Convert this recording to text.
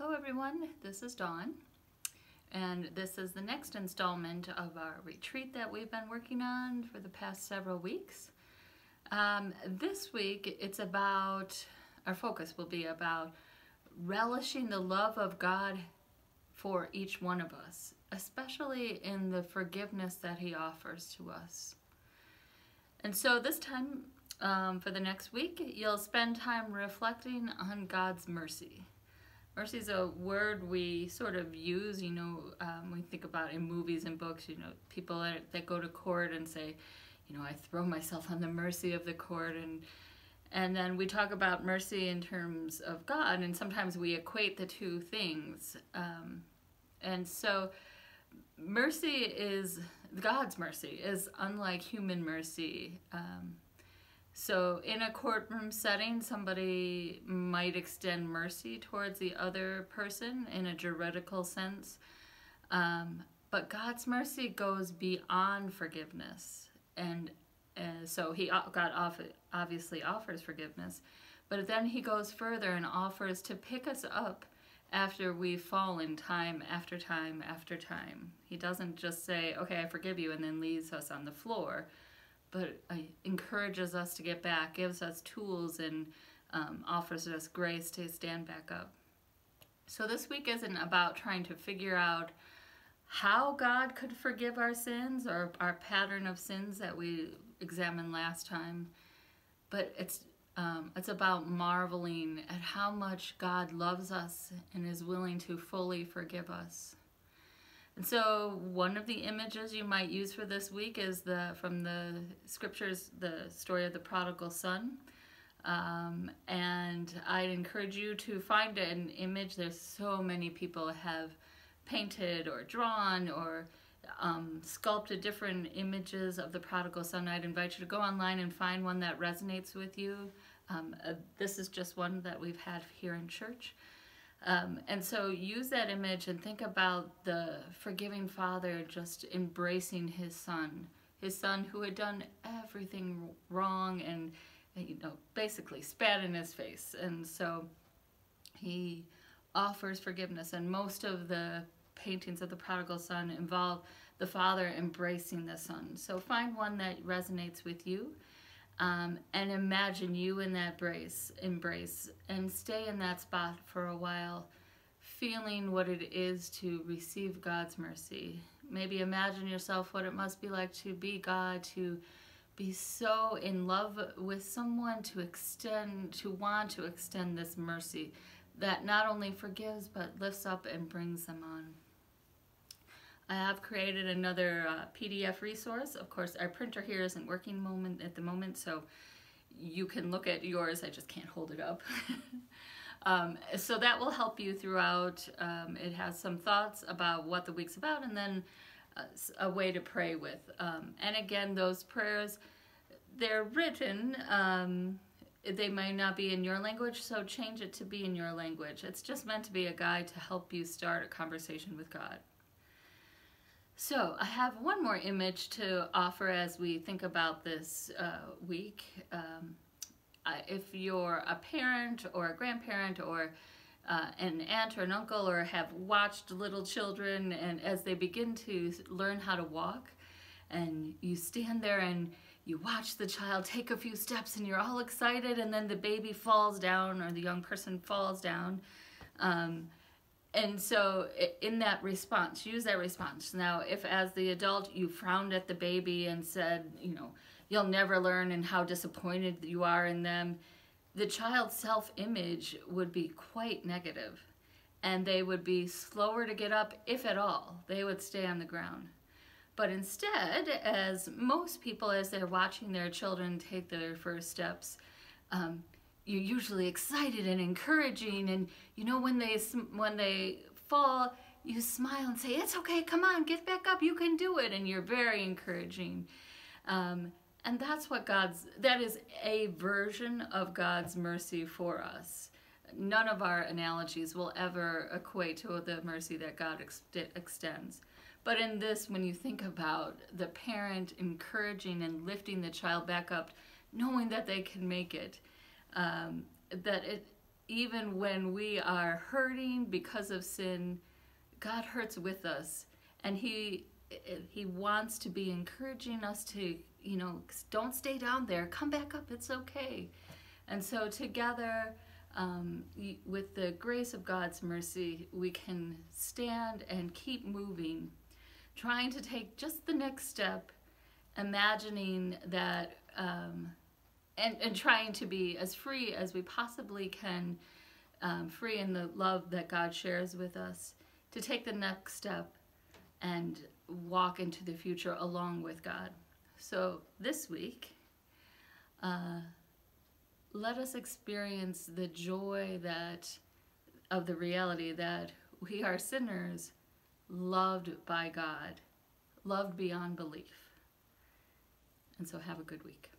Hello everyone, this is Dawn and this is the next installment of our retreat that we've been working on for the past several weeks. Um, this week it's about, our focus will be about relishing the love of God for each one of us, especially in the forgiveness that he offers to us. And so this time, um, for the next week, you'll spend time reflecting on God's mercy. Mercy is a word we sort of use, you know, um, we think about in movies and books, you know, people that, that go to court and say, you know, I throw myself on the mercy of the court and and then we talk about mercy in terms of God, and sometimes we equate the two things. Um, and so, mercy is God's mercy is unlike human mercy. Um, so, in a courtroom setting, somebody might extend mercy towards the other person in a juridical sense. Um, but God's mercy goes beyond forgiveness. And uh, so, He God off, obviously offers forgiveness. But then He goes further and offers to pick us up after we fall in time after time after time. He doesn't just say, okay, I forgive you, and then leaves us on the floor but uh, encourages us to get back, gives us tools, and um, offers us grace to stand back up. So this week isn't about trying to figure out how God could forgive our sins or our pattern of sins that we examined last time, but it's um, it's about marveling at how much God loves us and is willing to fully forgive us. And so one of the images you might use for this week is the from the scriptures, the story of the prodigal son. Um, and I'd encourage you to find an image. There's so many people have painted or drawn or um, sculpted different images of the prodigal son. I'd invite you to go online and find one that resonates with you. Um, uh, this is just one that we've had here in church. Um, and so use that image and think about the forgiving father just embracing his son, his son who had done everything wrong and, you know, basically spat in his face. And so he offers forgiveness. And most of the paintings of the prodigal son involve the father embracing the son. So find one that resonates with you um, and imagine you in that brace, embrace and stay in that spot for a while, feeling what it is to receive God's mercy. Maybe imagine yourself what it must be like to be God, to be so in love with someone, to extend, to want to extend this mercy that not only forgives but lifts up and brings them on. I have created another uh, PDF resource. Of course, our printer here isn't working moment at the moment, so you can look at yours. I just can't hold it up. um, so that will help you throughout. Um, it has some thoughts about what the week's about and then uh, a way to pray with. Um, and again, those prayers, they're written. Um, they might not be in your language, so change it to be in your language. It's just meant to be a guide to help you start a conversation with God. So I have one more image to offer as we think about this uh, week. Um, if you're a parent or a grandparent or uh, an aunt or an uncle or have watched little children and as they begin to learn how to walk and you stand there and you watch the child take a few steps and you're all excited and then the baby falls down or the young person falls down um, and so in that response use that response. Now if as the adult you frowned at the baby and said you know you'll never learn and how disappointed you are in them the child's self-image would be quite negative and they would be slower to get up if at all. They would stay on the ground. But instead as most people as they're watching their children take their first steps um, you're usually excited and encouraging and you know when they when they fall you smile and say it's okay come on get back up you can do it and you're very encouraging. Um, and that's what god's that is a version of god's mercy for us. None of our analogies will ever equate to the mercy that god ex extends. But in this when you think about the parent encouraging and lifting the child back up knowing that they can make it um, that it even when we are hurting because of sin, God hurts with us, and He He wants to be encouraging us to, you know, don't stay down there. Come back up. It's okay. And so together, um, with the grace of God's mercy, we can stand and keep moving, trying to take just the next step, imagining that. Um, and, and trying to be as free as we possibly can, um, free in the love that God shares with us, to take the next step and walk into the future along with God. So this week, uh, let us experience the joy that of the reality that we are sinners loved by God, loved beyond belief. And so have a good week.